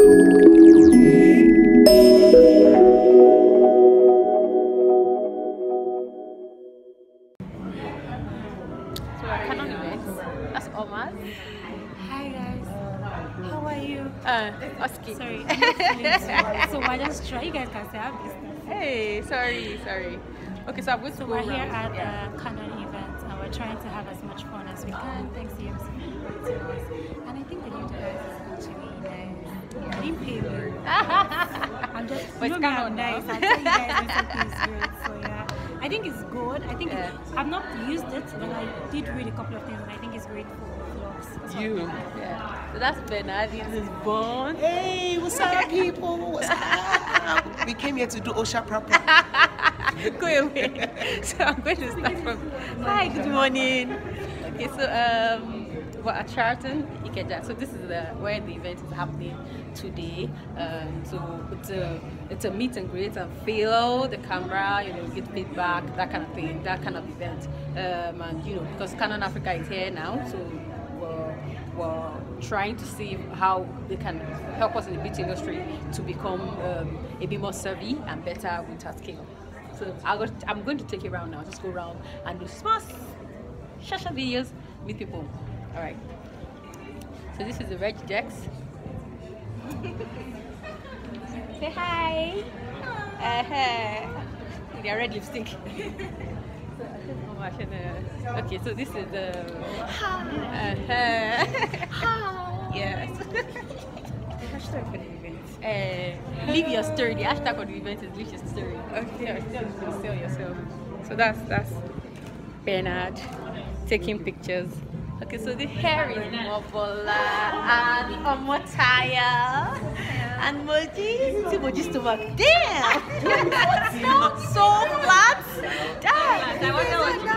So our Canon event. That's Omar. Hi guys, how are you? Uh, Oski. Sorry, I'm not feeling too- so I just try. You guys can say I'm business. Hey, sorry, sorry. Okay, so I'm going to So go we're here at the Canon event and we're trying to have as much fun as we can. Thanks to you for inviting us. And I think the new device is actually nice. I didn't pay me. I'm just But you it's know me, I'm nice. I tell you guys something is good. So yeah, I think it's good. I think Yeah. it, I've not used it, but I did read a couple of things and I think it's great for vlogs. You. Yeah. So that's Bernard. This is Bond. Hey, what's up, people? What's up? We came here to do Osha proper. Go away. so I'm going to start from. Hi, good morning. So um, we're at Sheraton, Ikeja. So this is the, where the event is happening today. Um, so it's a it's a meet and greet and feel the camera, you know, get feedback, that kind of thing, that kind of event. Um, and you know, because Canon Africa is here now, so we're, we're trying to see how they can help us in the beauty industry to become um, a bit more savvy and better with our skill. So I'm going to take you around now. Just go around and do small, short videos with people. All right. So this is the Reg Dex. Say hi. Uh-huh. They're red lipstick. So, I should, uh, okay, so this is the. Uh-huh. yes. hashtag for the event. Uh, leave your story. The hashtag for the event is leave your story. Okay. Sell, sell yourself. So that's that's Bernard taking pictures. Okay, so the hair is Mobola and Omotaya and Moji. See Moji's stomach. Damn! so flat. Damn! I wonder what she.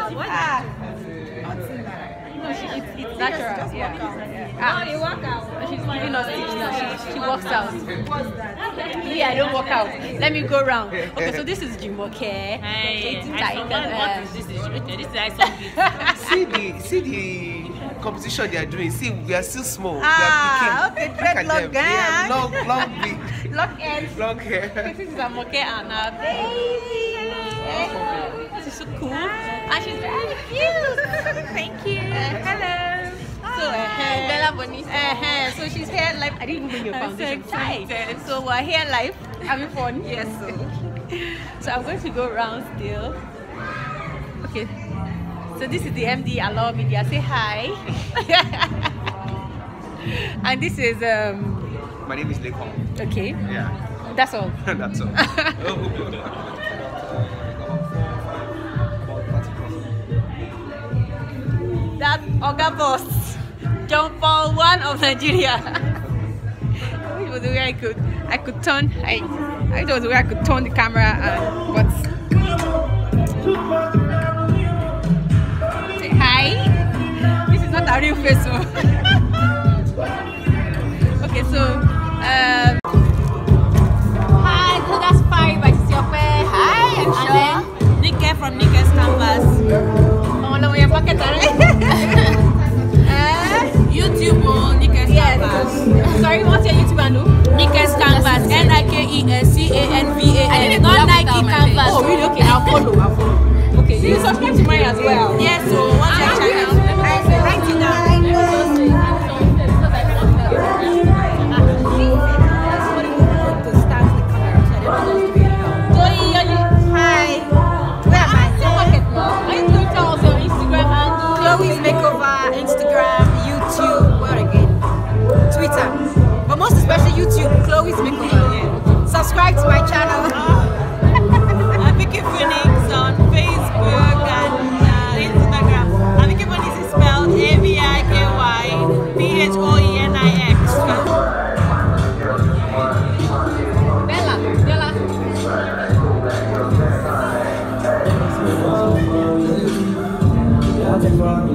No, she, it's, it's natural. Yeah. Ah. you work out. She's giving us tips now. She, she walks out. Yeah, I don't walk out. Let me go round. Okay, so this is Jumoke. Hey, It's I like, saw what, what is this? This is I saw see the see the competition they are doing. See, we are still small. Ah, we are okay, Look at dreadlock them. They have gang. long, long, big, Lock ends. long hair. This is Amoke and our baby. Hello. She's so cool. And she's very cute. Thank you. hello. So, uh, Bella Bonita. Uh, so she's here live. I didn't even bring your I'm so foundation. Hi. excited. So we're here live, having fun. Yes. So, so I'm going to go around still. Okay. So this is the MD Allow Media. Say hi. and this is um. My name is Lekon. Okay. Yeah, That's all. that's all. that Oga boss, John Paul one of Nigeria. I it was the way I could, I could turn. I, I thought it was the way I could turn the camera, and, but hi. This is not a real face. oh. okay, so um, hi, so that's Fari by Siope. Hi, I'm then Nika from Nika's Canvas. Oh no, we're pocket YouTube oh, Nika's Yes. Canvas. Sorry, what's your YouTube handle? Nika's Canvas. N I K E S C A N V A didn't Not Nike Canvas. Oh, really? Okay, I'll follow. I'll follow. Okay, you subscribe to mine as well. Yes, Father.